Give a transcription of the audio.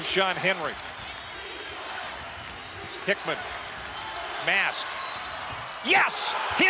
to Sean Henry. Hickman. Mast. Yes! His